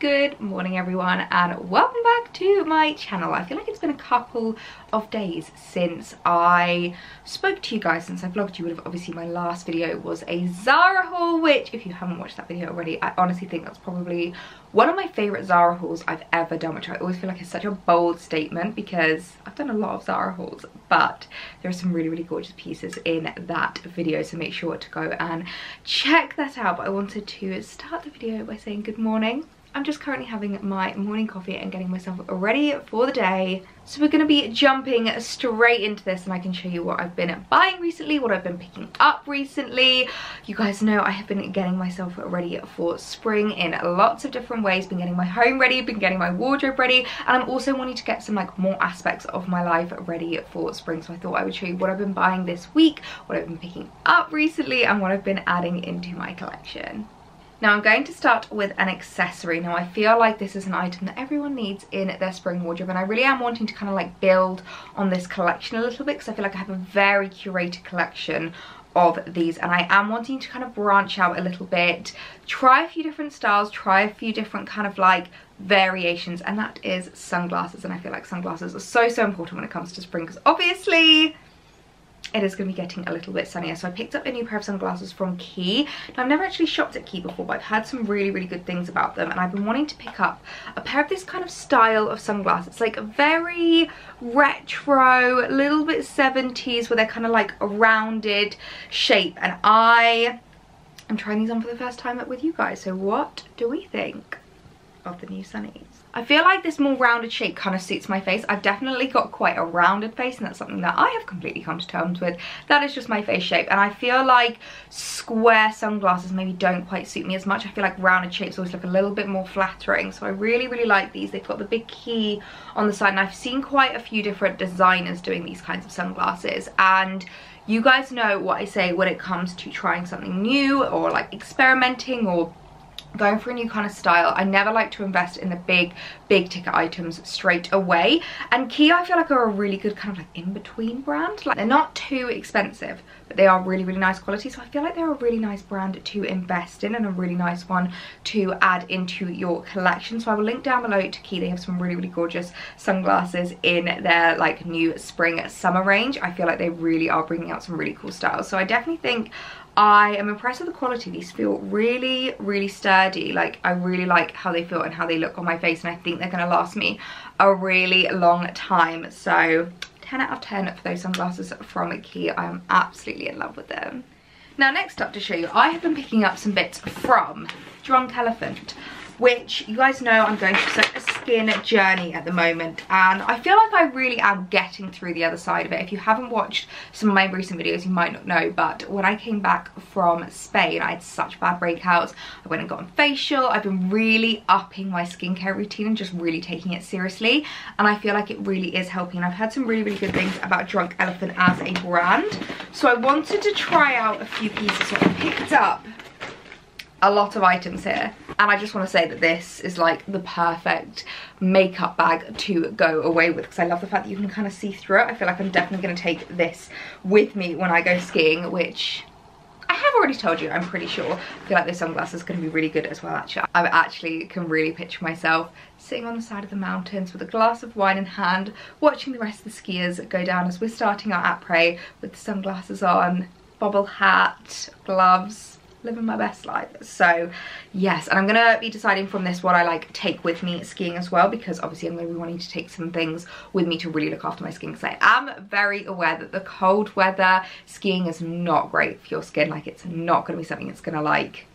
Good morning everyone and welcome back to my channel. I feel like it's been a couple of days since I spoke to you guys, since I vlogged you would have obviously my last video was a Zara haul, which if you haven't watched that video already, I honestly think that's probably one of my favourite Zara hauls I've ever done, which I always feel like is such a bold statement because I've done a lot of Zara hauls, but there are some really, really gorgeous pieces in that video, so make sure to go and check that out. But I wanted to start the video by saying good morning I'm just currently having my morning coffee and getting myself ready for the day. So we're going to be jumping straight into this and I can show you what I've been buying recently, what I've been picking up recently. You guys know I have been getting myself ready for spring in lots of different ways. Been getting my home ready, been getting my wardrobe ready, and I'm also wanting to get some like more aspects of my life ready for spring. So I thought I would show you what I've been buying this week, what I've been picking up recently, and what I've been adding into my collection. Now I'm going to start with an accessory. Now I feel like this is an item that everyone needs in their spring wardrobe and I really am wanting to kind of like build on this collection a little bit because I feel like I have a very curated collection of these and I am wanting to kind of branch out a little bit try a few different styles try a few different kind of like variations and that is sunglasses and I feel like sunglasses are so so important when it comes to spring because obviously it is going to be getting a little bit sunnier. So I picked up a new pair of sunglasses from Quay Now I've never actually shopped at Quay before, but I've heard some really, really good things about them. And I've been wanting to pick up a pair of this kind of style of sunglasses. It's like very retro, a little bit 70s, where they're kind of like a rounded shape. And I am trying these on for the first time with you guys. So what do we think of the new sunnies? I feel like this more rounded shape kind of suits my face. I've definitely got quite a rounded face and that's something that I have completely come to terms with. That is just my face shape and I feel like square sunglasses maybe don't quite suit me as much. I feel like rounded shapes always look a little bit more flattering so I really really like these. They've got the big Quay on the side and I've seen quite a few different designers doing these kinds of sunglasses and you guys know what I say when it comes to trying something new or like experimenting or going for a new kind of style i never like to invest in the big big ticket items straight away. And Quay i feel like are a really good kind of like in-between brand. Like they're not too expensive but they are really really nice quality. So i feel like they're a really nice brand to invest in and a really nice one to add into your collection. So i will link down below to Quay they have some really really gorgeous sunglasses in their like new spring summer range. I feel like they really are bringing out some really cool styles. So i definitely think I am impressed with the quality. These feel really, really sturdy. Like, I really like how they feel and how they look on my face. And I think they're going to last me a really long time. So, 10 out of 10 for those sunglasses from Quay. I am absolutely in love with them. Now, next up to show you, I have been picking up some bits from Drunk Elephant which you guys know I'm going through such a skin journey at the moment and I feel like I really am getting through the other side of it. If you haven't watched some of my recent videos you might not know but when I came back from Spain I had such bad breakouts. I went and got a facial. I've been really upping my skincare routine and just really taking it seriously and I feel like it really is helping. I've had some really really good things about Drunk Elephant as a brand so I wanted to try out a few pieces so I picked up a lot of items here and I just want to say that this is like the perfect makeup bag to go away with because I love the fact that you can kind of see through it. I feel like I'm definitely going to take this with me when I go skiing which I have already told you I'm pretty sure. I feel like this sunglasses are going to be really good as well actually. I actually can really picture myself sitting on the side of the mountains with a glass of wine in hand watching the rest of the skiers go down as we're starting our après with the sunglasses on, bobble hat, gloves, living my best life. So yes and i'm gonna be deciding from this what i like take with me skiing as well because obviously i'm gonna be wanting to take some things with me to really look after my skin because i am very aware that the cold weather skiing is not great for your skin. Like it's not gonna be something that's gonna like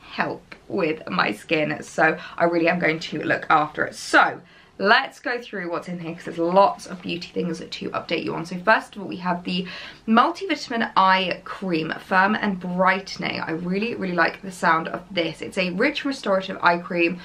help with my skin. So i really am going to look after it. So let's go through what's in here because there's lots of beauty things to update you on. So first of all, we have the multivitamin eye cream, firm and brightening. I really, really like the sound of this. It's a rich restorative eye cream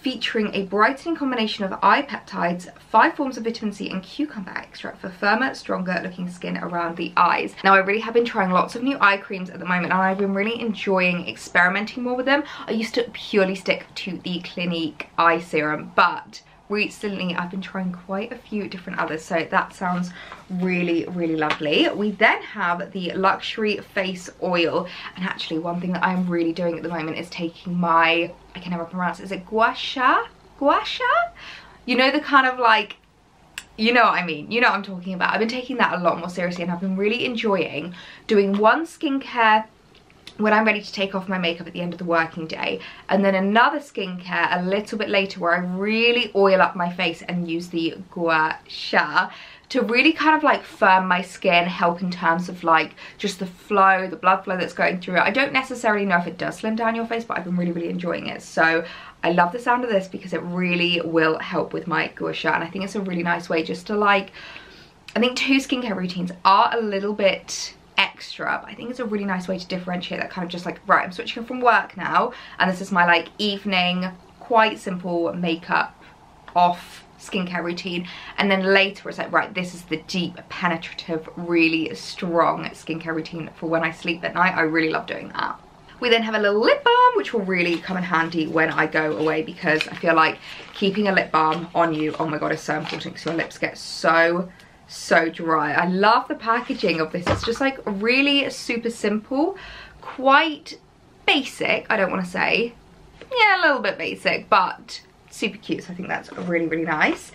featuring a brightening combination of eye peptides, five forms of vitamin C and cucumber extract for firmer, stronger looking skin around the eyes. Now I really have been trying lots of new eye creams at the moment and I've been really enjoying experimenting more with them. I used to purely stick to the Clinique eye serum but recently I've been trying quite a few different others so that sounds really really lovely. We then have the luxury face oil and actually one thing that I'm really doing at the moment is taking my I can never pronounce it is it gua sha gua sha you know the kind of like you know what I mean, you know what I'm talking about. I've been taking that a lot more seriously and I've been really enjoying doing one skincare when I'm ready to take off my makeup at the end of the working day and then another skincare a little bit later where I really oil up my face and use the Gua Sha to really kind of like firm my skin, help in terms of like just the flow, the blood flow that's going through it. I don't necessarily know if it does slim down your face, but I've been really, really enjoying it. So I love the sound of this because it really will help with my Gua Sha and I think it's a really nice way just to like, I think two skincare routines are a little bit extra but I think it's a really nice way to differentiate that kind of just like right I'm switching from work now and this is my like evening quite simple makeup off skincare routine. And then later it's like right this is the deep penetrative really strong skincare routine for when I sleep at night. I really love doing that. We then have a little lip balm, which will really come in handy when I go away because I feel like keeping a lip balm on you, oh my god, is so important because your lips get so so dry. I love the packaging of this. It's just like really super simple, quite basic, I don't want to say. Yeah, a little bit basic, but super cute. So I think that's really, really nice.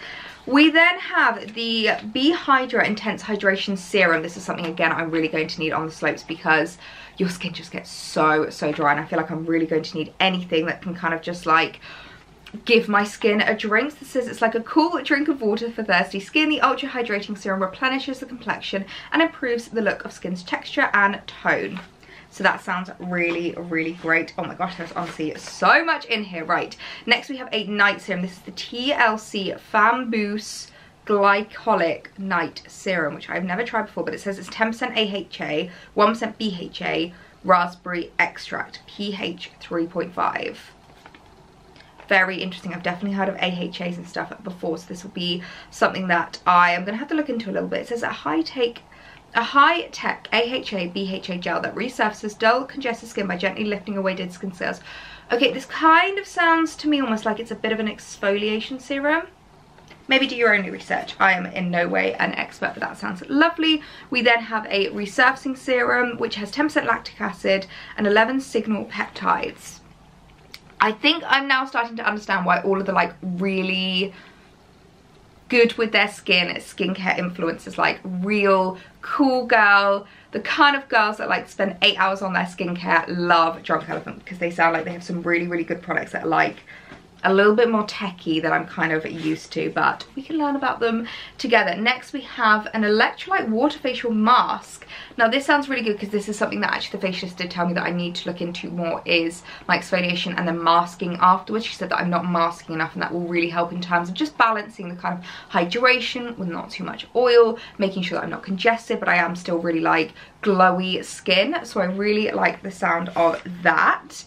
We then have the B-Hydra Intense Hydration Serum. This is something, again, I'm really going to need on the slopes because your skin just gets so, so dry. And I feel like I'm really going to need anything that can kind of just like give my skin a drink. This says it's like a cool drink of water for thirsty skin. The ultra hydrating serum replenishes the complexion and improves the look of skin's texture and tone. So that sounds really, really great. Oh my gosh, there's honestly so much in here. Right, next we have a night serum. This is the TLC Framboos glycolic night serum which I've never tried before but it says it's 10% AHA 1% BHA raspberry extract pH 3.5 very interesting. I've definitely heard of AHAs and stuff before, so this will be something that I am going to have to look into a little bit. It says a high-tech a high-tech AHA BHA gel that resurfaces dull, congested skin by gently lifting away dead skin cells. Okay, this kind of sounds to me almost like it's a bit of an exfoliation serum. Maybe do your own research. I am in no way an expert, but that sounds lovely. We then have a resurfacing serum, which has 10% lactic acid and 11 signal peptides. I think I'm now starting to understand why all of the like really good with their skin skincare influencers like real cool girl the kind of girls that like spend eight hours on their skincare love drunk elephant because they sound like they have some really really good products that are like a little bit more techy than I'm kind of used to, but we can learn about them together. Next, we have an electrolyte water facial mask. Now, this sounds really good because this is something that actually the facialist did tell me that I need to look into more is my exfoliation and then masking afterwards. She said that I'm not masking enough and that will really help in terms of just balancing the kind of hydration with not too much oil, making sure that I'm not congested, but I am still really like glowy skin. So I really like the sound of that.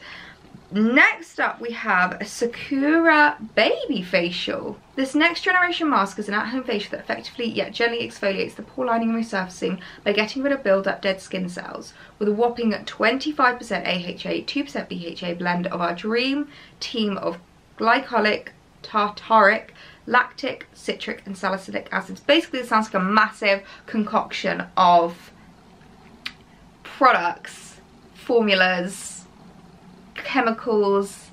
Next up we have a Sakura Baby Facial. This next generation mask is an at-home facial that effectively yet gently exfoliates the pore lining and resurfacing by getting rid of build-up dead skin cells with a whopping 25% AHA, 2% BHA blend of our dream team of glycolic, tartaric, lactic, citric and salicylic acids. Basically it sounds like a massive concoction of products, formulas, chemicals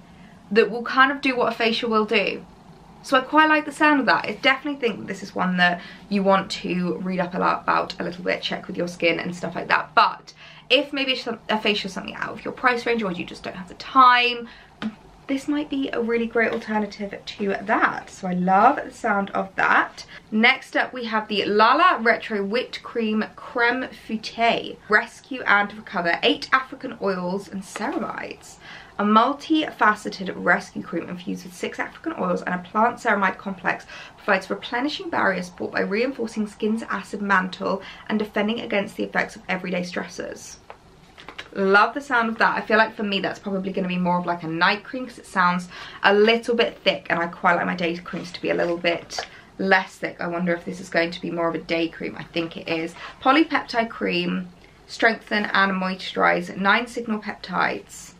that will kind of do what a facial will do. So I quite like the sound of that. I definitely think this is one that you want to read up a lot about a little bit, check with your skin and stuff like that. But if maybe a facial is something out of your price range or you just don't have the time, this might be a really great alternative to that. So I love the sound of that. Next up we have the Lala Retro Whipped Cream Creme Fouettée. Rescue and Recover 8 African Oils and Ceramides. A multi-faceted rescue cream infused with six African oils and a plant ceramide complex provides replenishing barrier support by reinforcing skin's acid mantle and defending against the effects of everyday stressors. Love the sound of that. I feel like for me that's probably going to be more of like a night cream because it sounds a little bit thick and I quite like my day creams to be a little bit less thick. I wonder if this is going to be more of a day cream. I think it is. Polypeptide cream, strengthen and moisturize, nine signal peptides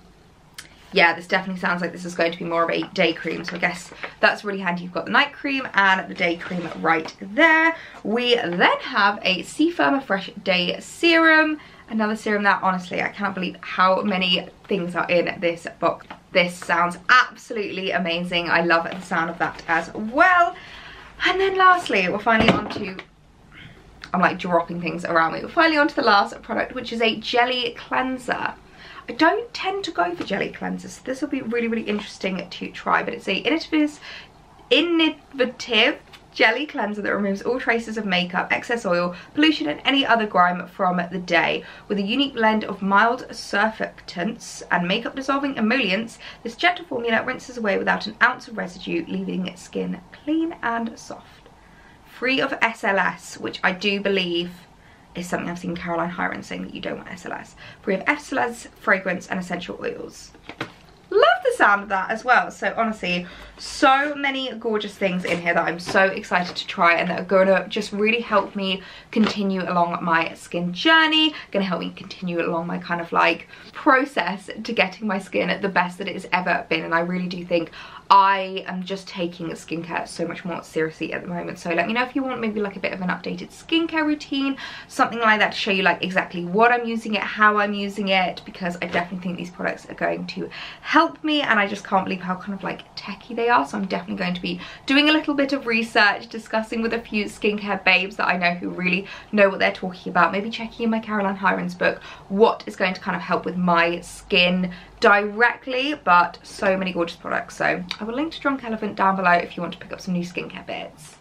yeah, this definitely sounds like this is going to be more of a day cream. So I guess that's really handy. You've got the night cream and the day cream right there. We then have a C Firma Fresh Day Serum. Another serum that honestly, I cannot believe how many things are in this box. This sounds absolutely amazing. I love the sound of that as well. And then lastly, we're finally on to I'm like dropping things around me. We're finally on to the last product, which is a jelly cleanser. I don't tend to go for jelly cleansers, so this will be really, really interesting to try, but it's a innovative, innovative jelly cleanser that removes all traces of makeup, excess oil, pollution and any other grime from the day. With a unique blend of mild surfactants and makeup dissolving emollients, this gentle formula rinses away without an ounce of residue, leaving skin clean and soft. Free of SLS, which I do believe is something I've seen Caroline Hirons saying that you don't want SLS. Free of SLS, fragrance and essential oils. Sound of that as well. So honestly, so many gorgeous things in here that I'm so excited to try and that are to just really help me continue along my skin journey, to help me continue along my kind of like process to getting my skin the best that it has ever been. And I really do think I am just taking skincare so much more seriously at the moment. So let me know if you want maybe like a bit of an updated skincare routine, something like that to show you like exactly what I'm using it, how I'm using it, because I definitely think these products are going to help me and I just can't believe how kind of like techy they are. So I'm definitely going to be doing a little bit of research, discussing with a few skincare babes that I know who really know what they're talking about. Maybe checking in my Caroline Hirons book, what is going to kind of help with my skin directly but so many gorgeous products so I will link to Drunk Elephant down below if you want to pick up some new skincare bits.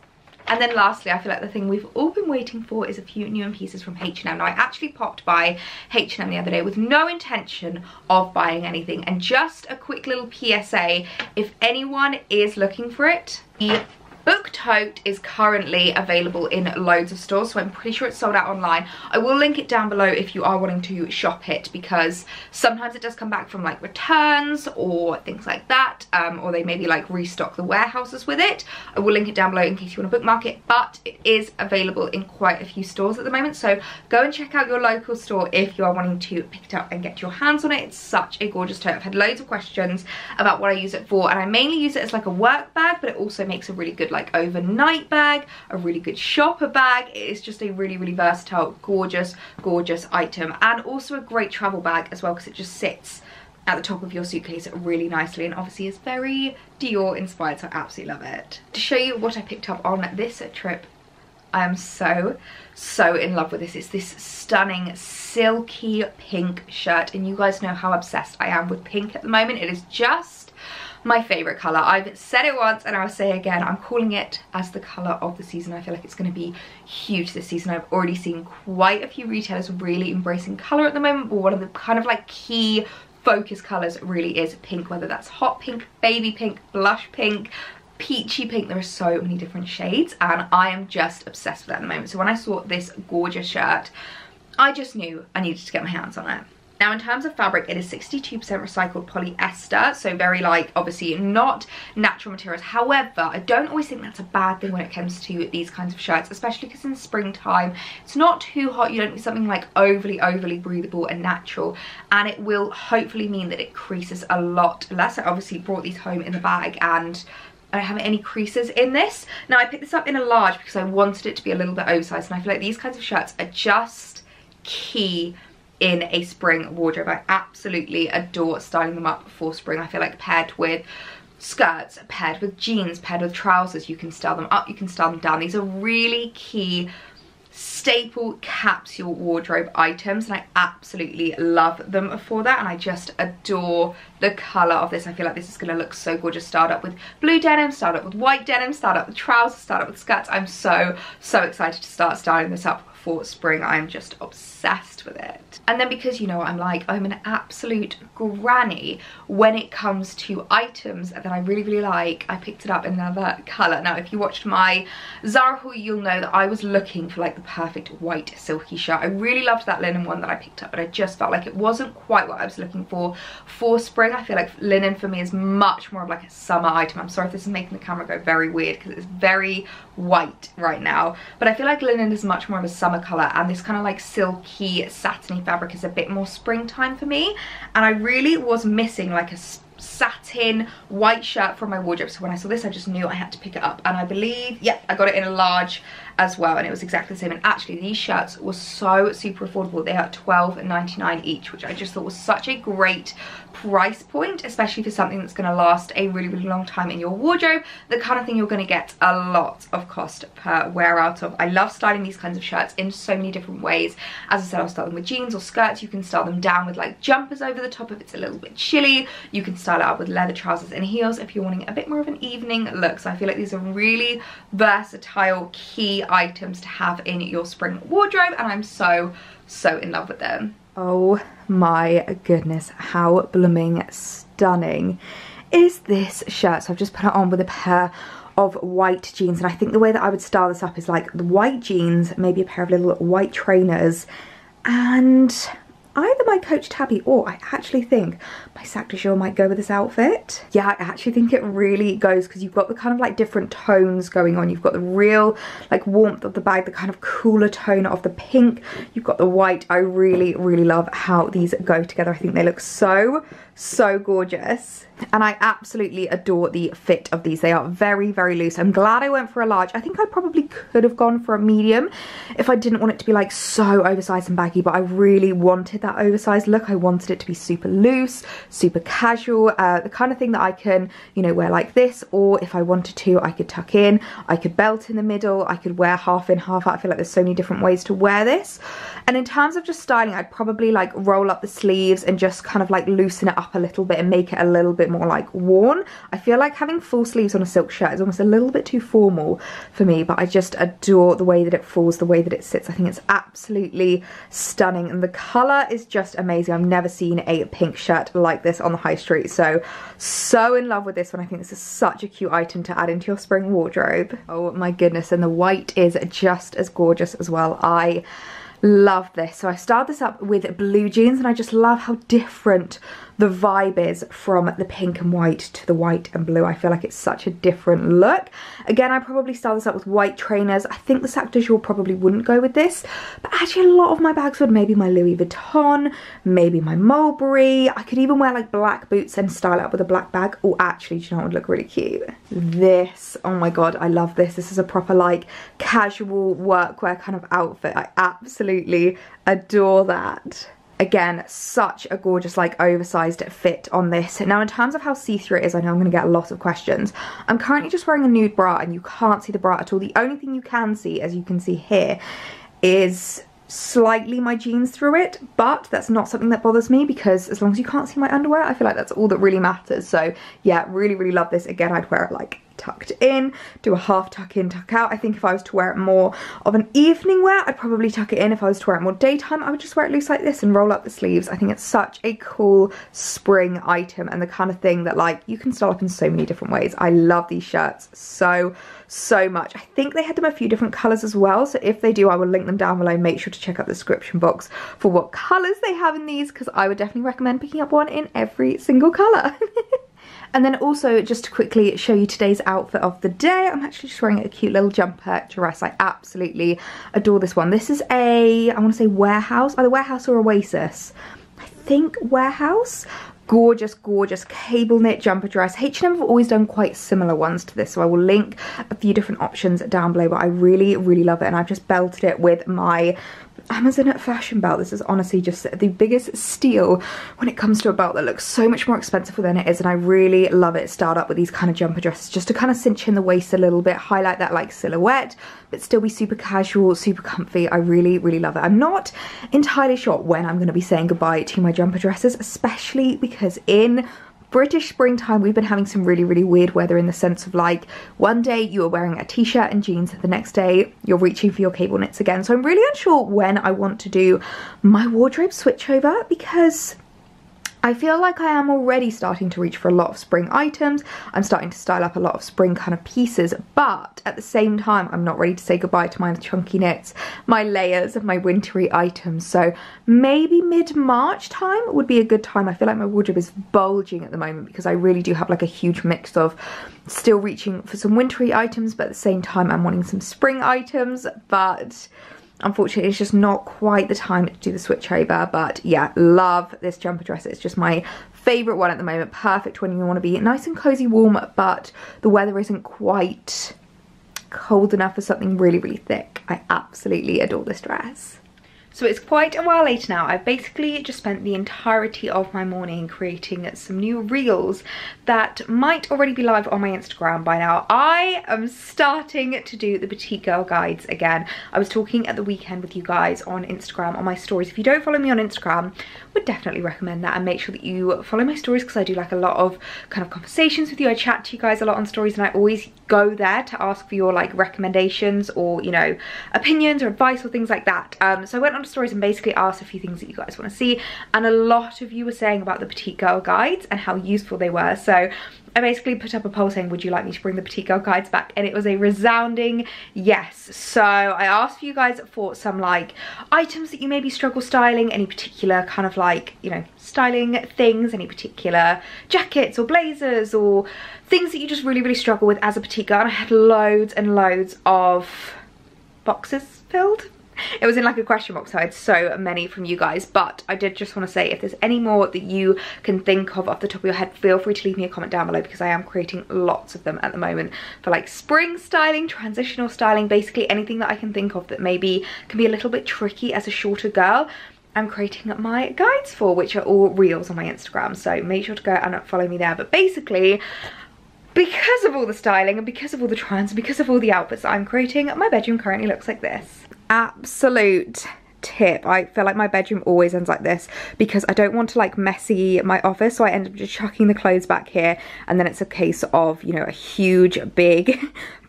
And then lastly, I feel like the thing we've all been waiting for is a few new and pieces from H&M. Now, I actually popped by H&M the other day with no intention of buying anything. And just a quick little PSA, if anyone is looking for it, the Book Tote is currently available in loads of stores, so I'm pretty sure it's sold out online. I will link it down below if you are wanting to shop it because sometimes it does come back from like returns or things like that, um, or they maybe like restock the warehouses with it. I will link it down below in case you want to bookmark it, but it is available in quite a few stores at the moment, so go and check out your local store if you are wanting to pick it up and get your hands on it. It's such a gorgeous tote. I've had loads of questions about what I use it for, and I mainly use it as like a work bag, but it also makes a really good like overnight bag, a really good shopper bag. It is just a really, really versatile, gorgeous, gorgeous item. And also a great travel bag as well because it just sits at the top of your suitcase really nicely and obviously is very Dior inspired so I absolutely love it. To show you what I picked up on this trip I am so, so in love with this. It's this stunning silky pink shirt and you guys know how obsessed I am with pink at the moment. It is just my favorite color. I've said it once and I'll say again, I'm calling it as the color of the season. I feel like it's going to be huge this season. I've already seen quite a few retailers really embracing color at the moment, but one of the kind of like key focus colors really is pink, whether that's hot pink, baby pink, blush pink, peachy pink there are so many different shades and I am just obsessed with that at the moment so when I saw this gorgeous shirt I just knew I needed to get my hands on it now in terms of fabric, it is 62% recycled polyester, so very like, obviously not natural materials. However, I don't always think that's a bad thing when it comes to these kinds of shirts, especially because in springtime, it's not too hot, you don't need something like overly, overly breathable and natural, and it will hopefully mean that it creases a lot less. I obviously brought these home in the bag and I don't have any creases in this. Now I picked this up in a large because I wanted it to be a little bit oversized and I feel like these kinds of shirts are just key in a spring wardrobe. I absolutely adore styling them up for spring. I feel like paired with skirts, paired with jeans, paired with trousers, you can style them up, you can style them down. These are really key staple capsule wardrobe items and I absolutely love them for that and I just adore the colour of this. I feel like this is going to look so gorgeous Start up with blue denim, start up with white denim, start up with trousers, start up with skirts. I'm so, so excited to start styling this up for spring. I'm just obsessed with it. And then because, you know, I'm like, I'm an absolute granny when it comes to items that I really, really like, I picked it up in another colour. Now, if you watched my Zara haul, you'll know that I was looking for like the perfect white silky shirt. I really loved that linen one that I picked up, but I just felt like it wasn't quite what I was looking for for spring. I feel like linen for me is much more of like a summer item. I'm sorry if this is making the camera go very weird because it's very white right now, but I feel like linen is much more of a summer summer color and this kind of like silky satiny fabric is a bit more springtime for me. And I really was missing like a satin white shirt from my wardrobe. So when I saw this I just knew I had to pick it up. And I believe yeah I got it in a large as well and it was exactly the same. And actually these shirts were so super affordable. They are 12.99 each which I just thought was such a great price point especially for something that's going to last a really really long time in your wardrobe the kind of thing you're going to get a lot of cost per wear out of. I love styling these kinds of shirts in so many different ways. As I said I'll style them with jeans or skirts. You can style them down with like jumpers over the top if it's a little bit chilly. You can style it up with leather trousers and heels if you're wanting a bit more of an evening look. So I feel like these are really versatile key items to have in your spring wardrobe and I'm so, so in love with them. Oh my goodness, how blooming stunning is this shirt. So I've just put it on with a pair of white jeans and I think the way that I would style this up is like the white jeans, maybe a pair of little white trainers and either my Coach Tabby or I actually think de jour might go with this outfit. Yeah, I actually think it really goes because you've got the kind of like different tones going on. You've got the real like warmth of the bag, the kind of cooler tone of the pink. You've got the white. I really, really love how these go together. I think they look so, so gorgeous and I absolutely adore the fit of these. They are very, very loose. I'm glad I went for a large. I think I probably could have gone for a medium if I didn't want it to be like so oversized and baggy, but I really wanted that oversized look. I wanted it to be super loose, super casual, uh, the kind of thing that I can, you know, wear like this, or if I wanted to, I could tuck in, I could belt in the middle, I could wear half in, half out. I feel like there's so many different ways to wear this. And in terms of just styling, I'd probably like roll up the sleeves and just kind of like loosen it up a little bit and make it a little bit more like worn. I feel like having full sleeves on a silk shirt is almost a little bit too formal for me, but I just adore the way that it falls, the way that it sits. I think it's absolutely stunning and the colour is just amazing. I've never seen a pink shirt like this on the high street, so, so in love with this one. I think this is such a cute item to add into your spring wardrobe. Oh my goodness, and the white is just as gorgeous as well. I love this. So I styled this up with blue jeans and I just love how different the vibe is from the pink and white to the white and blue. I feel like it's such a different look. Again, I probably style this up with white trainers. I think the Sac de Jour probably wouldn't go with this, but actually a lot of my bags would. Maybe my Louis Vuitton, maybe my Mulberry. I could even wear like black boots and style it up with a black bag. Or actually, do you know what would look really cute? This, oh my God, I love this. This is a proper like casual workwear kind of outfit. I absolutely adore that again such a gorgeous like oversized fit on this. Now in terms of how see-through it is i know i'm going to get a lot of questions. I'm currently just wearing a nude bra and you can't see the bra at all. The only thing you can see as you can see here is slightly my jeans through it but that's not something that bothers me because as long as you can't see my underwear i feel like that's all that really matters. So yeah really really love this. Again i'd wear it like tucked in, do a half tuck in, tuck out. I think if I was to wear it more of an evening wear, I'd probably tuck it in. If I was to wear it more daytime, I would just wear it loose like this and roll up the sleeves. I think it's such a cool spring item and the kind of thing that like you can style up in so many different ways. I love these shirts so, so much. I think they had them a few different colours as well. So if they do, I will link them down below. Make sure to check out the description box for what colours they have in these because I would definitely recommend picking up one in every single colour. And then also just to quickly show you today's outfit of the day, I'm actually just wearing a cute little jumper dress. I absolutely adore this one. This is a, I want to say warehouse, either warehouse or oasis. I think warehouse gorgeous, gorgeous cable knit jumper dress. H&M have always done quite similar ones to this, so I will link a few different options down below, but I really, really love it, and I've just belted it with my Amazon at fashion belt. This is honestly just the biggest steal when it comes to a belt that looks so much more expensive than it is and I really love it styled up with these kind of jumper dresses just to kind of cinch in the waist a little bit, highlight that like silhouette but still be super casual, super comfy. I really, really love it. I'm not entirely sure when I'm going to be saying goodbye to my jumper dresses, especially because in British springtime, we've been having some really, really weird weather in the sense of like, one day you are wearing a t-shirt and jeans, the next day you're reaching for your cable knits again. So I'm really unsure when I want to do my wardrobe switchover because I feel like I am already starting to reach for a lot of spring items. I'm starting to style up a lot of spring kind of pieces, but at the same time, I'm not ready to say goodbye to my chunky knits, my layers of my wintry items. So maybe mid-March time would be a good time. I feel like my wardrobe is bulging at the moment because I really do have like a huge mix of still reaching for some wintry items, but at the same time, I'm wanting some spring items, but unfortunately it's just not quite the time to do the switch over but yeah love this jumper dress. It's just my favorite one at the moment. Perfect when you want to be nice and cozy warm but the weather isn't quite cold enough for something really really thick. I absolutely adore this dress so it's quite a while later now. I've basically just spent the entirety of my morning creating some new reels that might already be live on my Instagram by now. I am starting to do the Petite Girl guides again. I was talking at the weekend with you guys on Instagram on my stories. If you don't follow me on Instagram, would definitely recommend that and make sure that you follow my stories because I do like a lot of kind of conversations with you. I chat to you guys a lot on stories and I always go there to ask for your like recommendations or, you know, opinions or advice or things like that. Um, so I went on stories and basically asked a few things that you guys want to see and a lot of you were saying about the petite girl guides and how useful they were. So I basically put up a poll saying, would you like me to bring the Petite Girl guides back? And it was a resounding yes. So I asked you guys for some like items that you maybe struggle styling, any particular kind of like, you know, styling things, any particular jackets or blazers or things that you just really, really struggle with as a petite girl. And I had loads and loads of boxes filled it was in like a question box so I had so many from you guys but I did just want to say if there's any more that you can think of off the top of your head feel free to leave me a comment down below because I am creating lots of them at the moment for like spring styling transitional styling basically anything that I can think of that maybe can be a little bit tricky as a shorter girl I'm creating my guides for which are all reels on my Instagram so make sure to go and follow me there. But basically because of all the styling and because of all the trends, and because of all the outfits I'm creating, my bedroom currently looks like this absolute tip. I feel like my bedroom always ends like this because i don't want to like messy my office so i end up just chucking the clothes back here and then it's a case of you know a huge big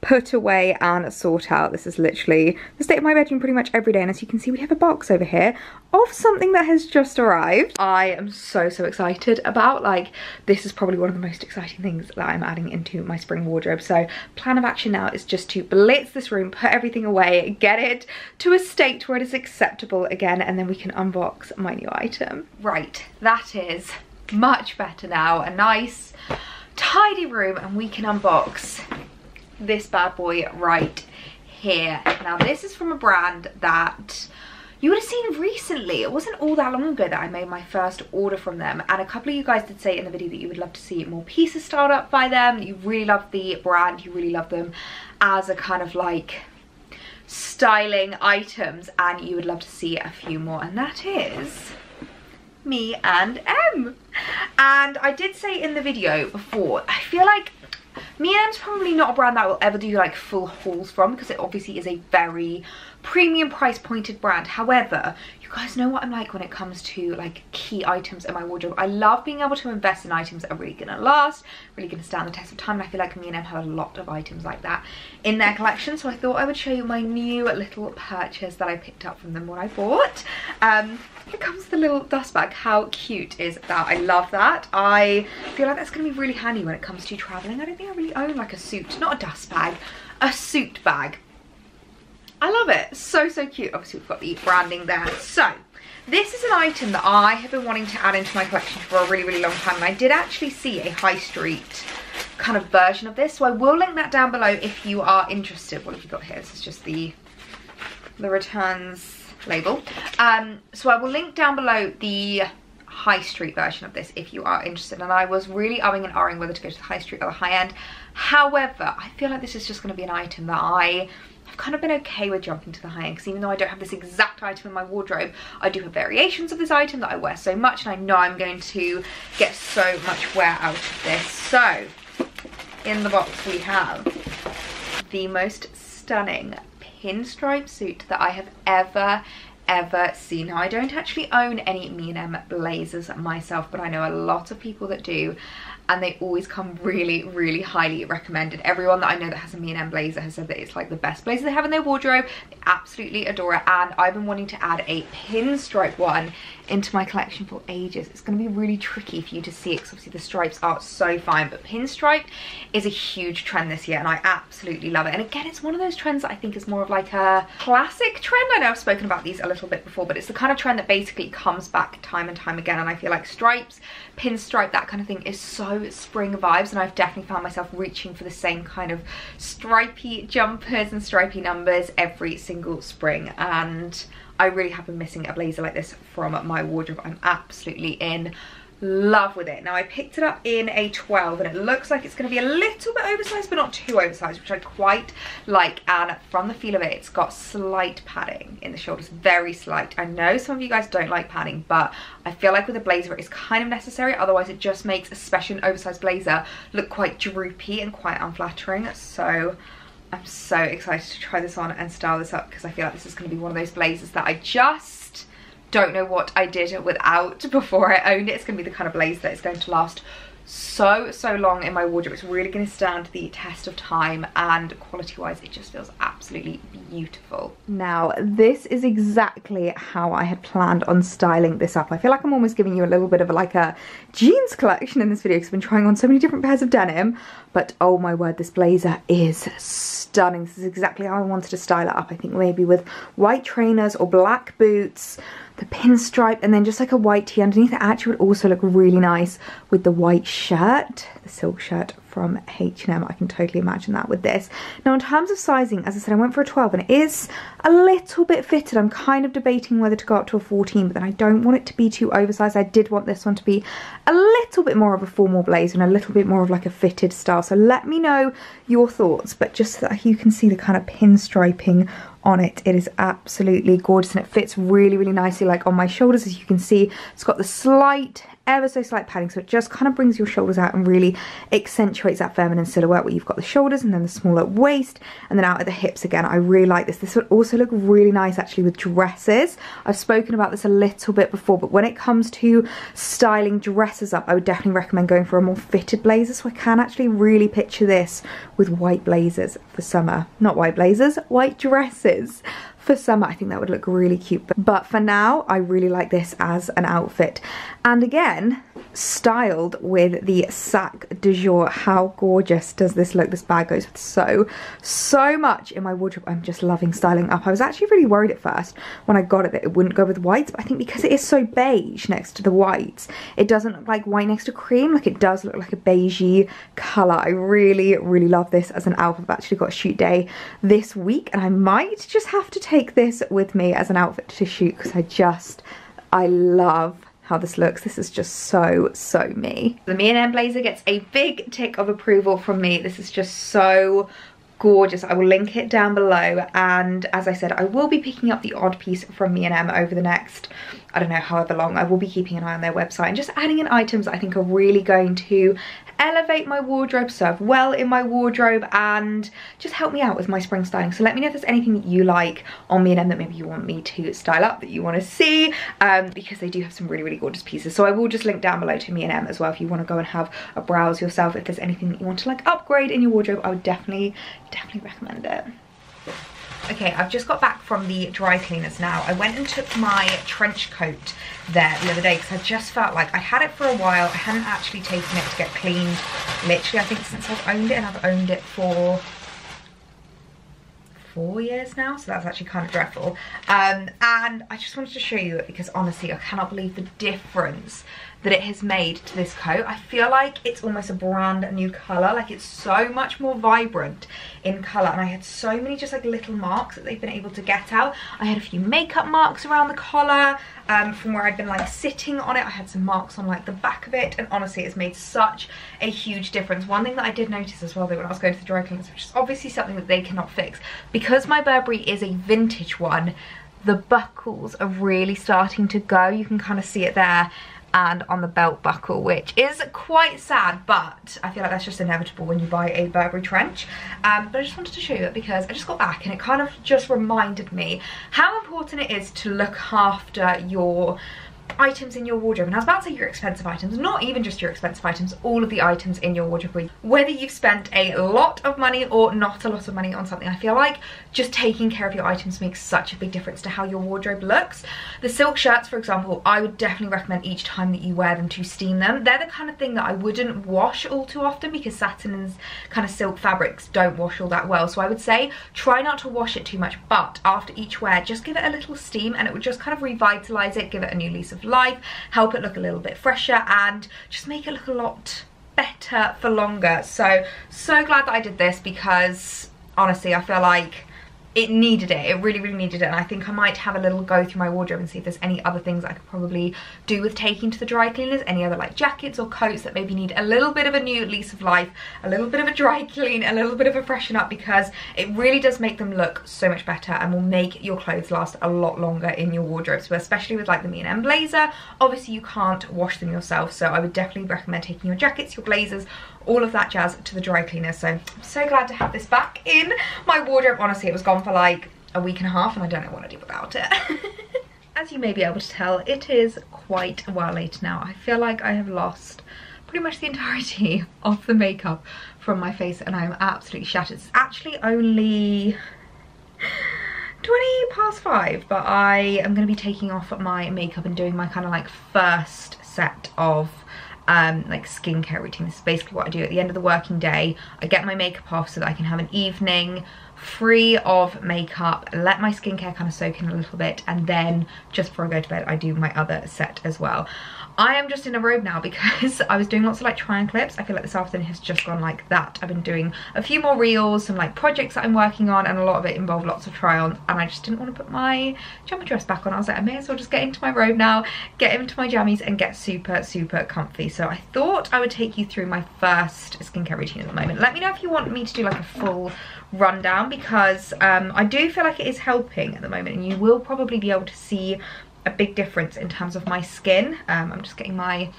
put away and sort out. This is literally the state of my bedroom pretty much every day. And as you can see, we have a box over here of something that has just arrived. I am so, so excited about. Like, this is probably one of the most exciting things that I'm adding into my spring wardrobe. So plan of action now is just to blitz this room, put everything away, get it to a state where it is acceptable again, and then we can unbox my new item. Right, that is much better now. A nice tidy room and we can unbox this bad boy right here. Now this is from a brand that you would have seen recently. It wasn't all that long ago that I made my first order from them. And a couple of you guys did say in the video that you would love to see more pieces styled up by them. You really love the brand. You really love them as a kind of like styling items. And you would love to see a few more. And that is me and Em. And I did say in the video before, I feel like Me&Em's probably not a brand that I will ever do like full hauls from because it obviously is a very premium price pointed brand. However, you guys know what I'm like when it comes to like key items in my wardrobe. I love being able to invest in items that are really gonna last, really gonna stand the test of time. And I feel like Me&Em have a lot of items like that in their collection. So I thought I would show you my new little purchase that I picked up from them, what I bought. Um, here comes the little dust bag. How cute is that? I love that. I feel like that's going to be really handy when it comes to traveling. I don't think I really own like a suit, not a dust bag, a suit bag. I love it. So, so cute. Obviously, we've got the branding there. So, this is an item that I have been wanting to add into my collection for a really, really long time. And I did actually see a high street kind of version of this. So I will link that down below if you are interested. What have you got here? This is just the, the returns label. Um, so I will link down below the high street version of this if you are interested and I was really umming and ahhing whether to go to the high street or the high end however I feel like this is just going to be an item that I have kind of been okay with jumping to the high end because even though I don't have this exact item in my wardrobe I do have variations of this item that I wear so much and I know I'm going to get so much wear out of this so in the box we have the most stunning pinstripe suit that I have ever ever seen. Now I don't actually own any Me&Em blazers myself but I know a lot of people that do and they always come really really highly recommended everyone that i know that has a Me&Em blazer has said that it's like the best blazer they have in their wardrobe they absolutely adore it and i've been wanting to add a pinstripe one into my collection for ages. It's going to be really tricky for you to see it because obviously the stripes are so fine but pinstripe is a huge trend this year and i absolutely love it. And again it's one of those trends that i think is more of like a classic trend. I know i've spoken about these a little bit before but it's the kind of trend that basically comes back time and time again and i feel like stripes pinstripe that kind of thing is so spring vibes and I've definitely found myself reaching for the same kind of stripy jumpers and stripy numbers every single spring and I really have been missing a blazer like this from my wardrobe. I'm absolutely in love with it. Now I picked it up in a 12 and it looks like it's going to be a little bit oversized but not too oversized which I quite like and from the feel of it it's got slight padding in the shoulders, very slight. I know some of you guys don't like padding but I feel like with a blazer it's kind of necessary otherwise it just makes especially an oversized blazer look quite droopy and quite unflattering so I'm so excited to try this on and style this up because I feel like this is going to be one of those blazers that I just don't know what I did without before I owned it. It's going to be the kind of blazer that is going to last so so long in my wardrobe. It's really going to stand the test of time and quality wise it just feels absolutely beautiful. Now this is exactly how i had planned on styling this up. I feel like i'm almost giving you a little bit of like a jeans collection in this video because i've been trying on so many different pairs of denim. But oh my word this blazer is stunning. This is exactly how i wanted to style it up. I think maybe with white trainers or black boots the pinstripe and then just like a white tee underneath. It actually would also look really nice with the white shirt the silk shirt from H&M. I can totally imagine that with this. Now in terms of sizing, as I said, I went for a 12 and it is a little bit fitted. I'm kind of debating whether to go up to a 14, but then I don't want it to be too oversized. I did want this one to be a little bit more of a formal blazer and a little bit more of like a fitted style. So let me know your thoughts, but just so that you can see the kind of pinstriping on it. It is absolutely gorgeous and it fits really, really nicely like on my shoulders. As you can see, it's got the slight ever so slight padding so it just kind of brings your shoulders out and really accentuates that feminine silhouette where you've got the shoulders and then the smaller waist and then out at the hips again. I really like this. This would also look really nice actually with dresses. I've spoken about this a little bit before but when it comes to styling dresses up I would definitely recommend going for a more fitted blazer. So I can actually really picture this with white blazers for summer. Not white blazers white dresses for summer I think that would look really cute but for now I really like this as an outfit. And again styled with the sac de jour. How gorgeous does this look? This bag goes with so so much in my wardrobe. I'm just loving styling up. I was actually really worried at first when i got it that it wouldn't go with whites but i think because it is so beige next to the whites it doesn't look like white next to cream. Like it does look like a beigey color. I really really love this as an outfit. I've actually got a shoot day this week and i might just have to take this with me as an outfit to shoot because i just i love how this looks. This is just so, so me. The Me and Em blazer gets a big tick of approval from me. This is just so gorgeous. I will link it down below and as I said I will be picking up the odd piece from Me and Em over the next I don't know however long. I will be keeping an eye on their website and just adding in items I think are really going to elevate my wardrobe, serve well in my wardrobe and just help me out with my spring styling. So let me know if there's anything that you like on me and Em that maybe you want me to style up, that you want to see um, because they do have some really, really gorgeous pieces. So I will just link down below to me and Em as well if you want to go and have a browse yourself. If there's anything that you want to like upgrade in your wardrobe, I would definitely, definitely recommend it. Okay, I've just got back from the dry cleaners now. I went and took my trench coat there the other day because I just felt like I had it for a while. I hadn't actually taken it to get cleaned literally I think since I've owned it and I've owned it for four years now so that's actually kind of dreadful um, and I just wanted to show you it because honestly I cannot believe the difference that it has made to this coat. I feel like it's almost a brand new colour. Like it's so much more vibrant in colour. And I had so many just like little marks that they've been able to get out. I had a few makeup marks around the collar um, from where I'd been like sitting on it. I had some marks on like the back of it. And honestly, it's made such a huge difference. One thing that I did notice as well though when I was going to the dry cleaners, which is obviously something that they cannot fix. Because my Burberry is a vintage one, the buckles are really starting to go. You can kind of see it there and on the belt buckle which is quite sad but I feel like that's just inevitable when you buy a Burberry trench. Um, but I just wanted to show you it because I just got back and it kind of just reminded me how important it is to look after your items in your wardrobe. And I was about to say your expensive items not even just your expensive items all of the items in your wardrobe whether you've spent a lot of money or not a lot of money on something I feel like just taking care of your items makes such a big difference to how your wardrobe looks. The silk shirts for example I would definitely recommend each time that you wear them to steam them. They're the kind of thing that I wouldn't wash all too often because satin and kind of silk fabrics don't wash all that well. So I would say try not to wash it too much but after each wear just give it a little steam and it would just kind of revitalize it give it a new lease of life, help it look a little bit fresher and just make it look a lot better for longer. So, so glad that I did this because honestly, I feel like it needed it. It really really needed it. And I think I might have a little go through my wardrobe and see if there's any other things I could probably do with taking to the dry cleaners. Any other like jackets or coats that maybe need a little bit of a new lease of life a little bit of a dry clean a little bit of a freshen up because it really does make them look so much better and will make your clothes last a lot longer in your wardrobe so especially with like the M blazer obviously you can't wash them yourself. So I would definitely recommend taking your jackets your blazers all of that jazz to the dry cleaner. So I'm so glad to have this back in my wardrobe. Honestly, it was gone for like a week and a half and I don't know what to do without it. As you may be able to tell, it is quite a while later now. I feel like I have lost pretty much the entirety of the makeup from my face and I'm absolutely shattered. It's actually only 20 past 5 but I am going to be taking off my makeup and doing my kind of like first set of um, like skincare routine. This is basically what I do at the end of the working day. I get my makeup off so that I can have an evening free of makeup, let my skincare kind of soak in a little bit, and then just before I go to bed, I do my other set as well. I am just in a robe now because I was doing lots of like try on clips. I feel like this afternoon has just gone like that. I've been doing a few more reels, some like projects that I'm working on and a lot of it involved lots of try on and I just didn't want to put my jumper dress back on. I was like I may as well just get into my robe now, get into my jammies and get super super comfy. So I thought I would take you through my first skincare routine at the moment. Let me know if you want me to do like a full rundown because um, I do feel like it is helping at the moment and you will probably be able to see a big difference in terms of my skin. Um, I'm just getting my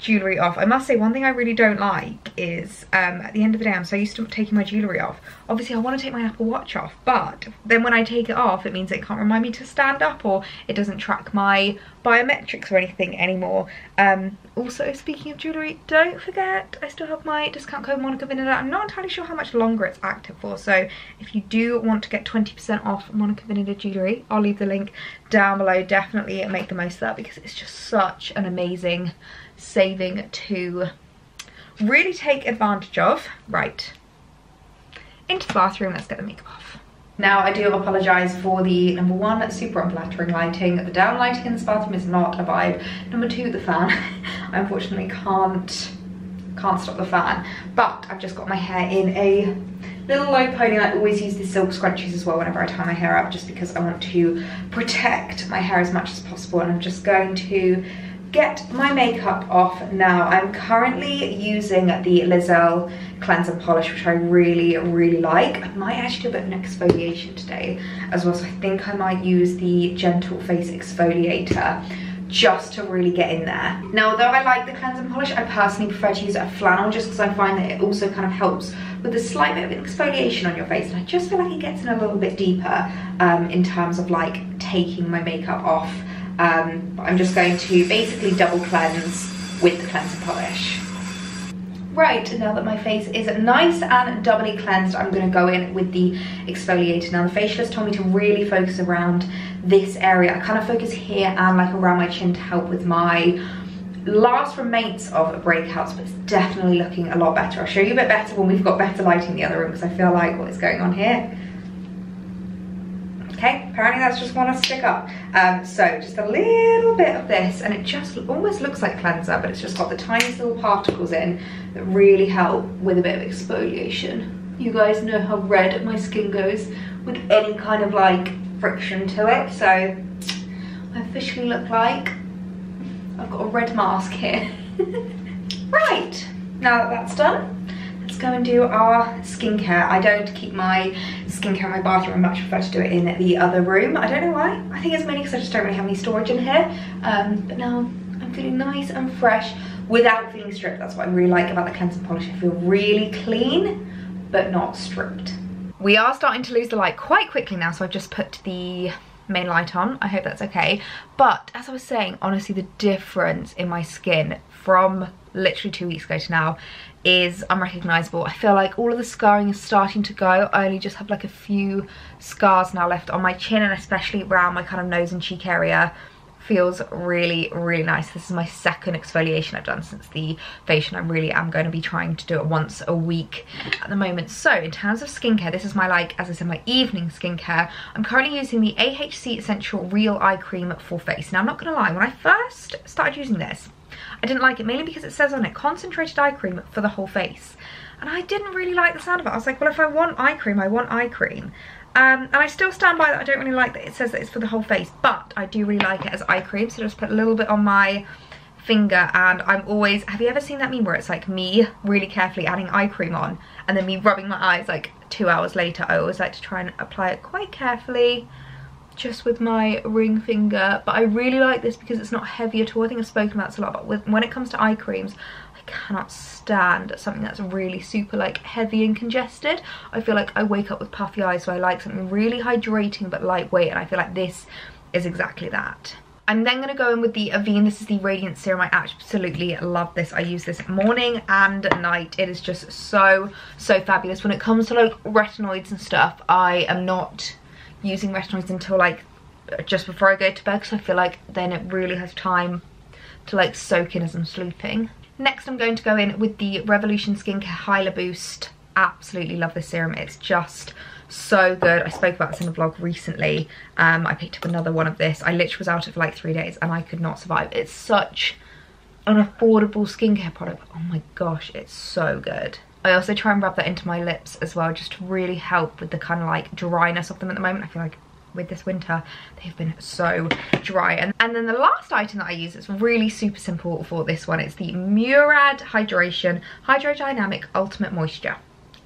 jewellery off. I must say one thing I really don't like is um, at the end of the day I'm so used to taking my jewellery off. Obviously I want to take my Apple Watch off but then when I take it off it means it can't remind me to stand up or it doesn't track my biometrics or anything anymore. Um, also speaking of jewellery don't forget I still have my discount code Monica Vinader. I'm not entirely sure how much longer it's active for so if you do want to get 20% off Monica Vinader jewellery I'll leave the link down below. Definitely make the most of that because it's just such an amazing saving to really take advantage of. Right, into the bathroom, let's get the makeup off. Now, I do apologise for the number one, super unflattering lighting. The down lighting in this bathroom is not a vibe. Number two, the fan. I unfortunately can't can't stop the fan. But I've just got my hair in a little low pony. I always use the silk scrunchies as well whenever I tie my hair up, just because I want to protect my hair as much as possible. And I'm just going to get my makeup off now. I'm currently using the Liz Earle Cleanse and Polish, which I really, really like. I might actually do a bit of an exfoliation today as well, so I think I might use the Gentle Face Exfoliator just to really get in there. Now, although I like the cleanse and polish, I personally prefer to use a flannel just because I find that it also kind of helps with a slight bit of exfoliation on your face. And I just feel like it gets in a little bit deeper um, in terms of like taking my makeup off um, I'm just going to basically double cleanse with the cleanser polish. Right, now that my face is nice and doubly cleansed, I'm going to go in with the exfoliator. Now the facialist told me to really focus around this area. I kind of focus here and like around my chin to help with my last remains of breakouts, but it's definitely looking a lot better. I'll show you a bit better when we've got better lighting in the other room because I feel like what is going on here okay apparently that's just want to stick up. Um, so just a little bit of this and it just almost looks like cleanser but it's just got the tiniest little particles in that really help with a bit of exfoliation. You guys know how red my skin goes with any kind of like friction to it so I officially look like I've got a red mask here. Right now that that's done let's go and do our skincare. I don't keep my skincare in my bathroom. I much prefer to do it in the other room. I don't know why. I think it's mainly because I just don't really have any storage in here. Um, but now I'm feeling nice and fresh without feeling stripped. That's what I really like about the cleanser polish. I feel really clean, but not stripped. We are starting to lose the light quite quickly now, so I've just put the main light on. I hope that's okay. But as I was saying, honestly, the difference in my skin from literally two weeks ago to now is unrecognizable. I feel like all of the scarring is starting to go. I only just have like a few scars now left on my chin and especially around my kind of nose and cheek area. Feels really, really nice. This is my second exfoliation I've done since the facial. I really am going to be trying to do it once a week at the moment. So in terms of skincare, this is my like, as I said, my evening skincare. I'm currently using the AHC Essential Real Eye Cream for Face. Now I'm not going to lie, when I first started using this, I didn't like it mainly because it says on it concentrated eye cream for the whole face. And I didn't really like the sound of it. I was like, well, if I want eye cream, I want eye cream. Um, and I still stand by that. I don't really like that it says that it's for the whole face, but I do really like it as eye cream. So just put a little bit on my finger and I'm always, have you ever seen that meme where it's like me really carefully adding eye cream on and then me rubbing my eyes like two hours later? I always like to try and apply it quite carefully just with my ring finger but I really like this because it's not heavy at all I think I've spoken about this a lot but with, when it comes to eye creams I cannot stand something that's really super like heavy and congested I feel like I wake up with puffy eyes so I like something really hydrating but lightweight and I feel like this is exactly that I'm then going to go in with the Avene. This is the Radiant Serum. I absolutely love this. I use this morning and night. It is just so, so fabulous. When it comes to like retinoids and stuff, I am not using retinoids until like just before I go to bed because I feel like then it really has time to like soak in as I'm sleeping. Next I'm going to go in with the Revolution Skincare Hyla Boost. Absolutely love this serum. It's just so good. I spoke about this in a vlog recently. Um, I picked up another one of this. I literally was out of like three days and I could not survive. It's such an affordable skincare product. Oh my gosh, it's so good. I also try and rub that into my lips as well just to really help with the kind of like dryness of them at the moment. I feel like with this winter they've been so dry. And, and then the last item that I use is really super simple for this one it's the Murad Hydration Hydrodynamic Ultimate Moisture.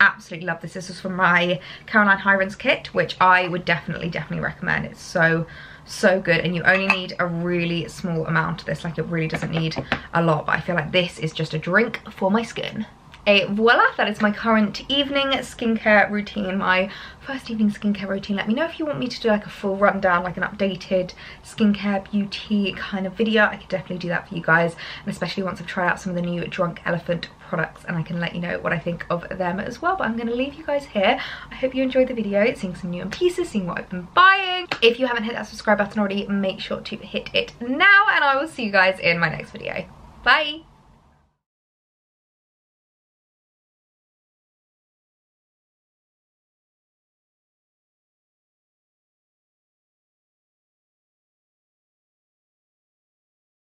Absolutely love this. This is from my Caroline Hirons kit which I would definitely definitely recommend. It's so so good and you only need a really small amount of this. Like it really doesn't need a lot but I feel like this is just a drink for my skin a voila that is my current evening skincare routine my first evening skincare routine. Let me know if you want me to do like a full rundown like an updated skincare beauty kind of video. I could definitely do that for you guys and especially once i've tried out some of the new drunk elephant products and i can let you know what i think of them as well. But i'm going to leave you guys here. I hope you enjoyed the video seeing some new pieces seeing what i've been buying. If you haven't hit that subscribe button already make sure to hit it now and i will see you guys in my next video. Bye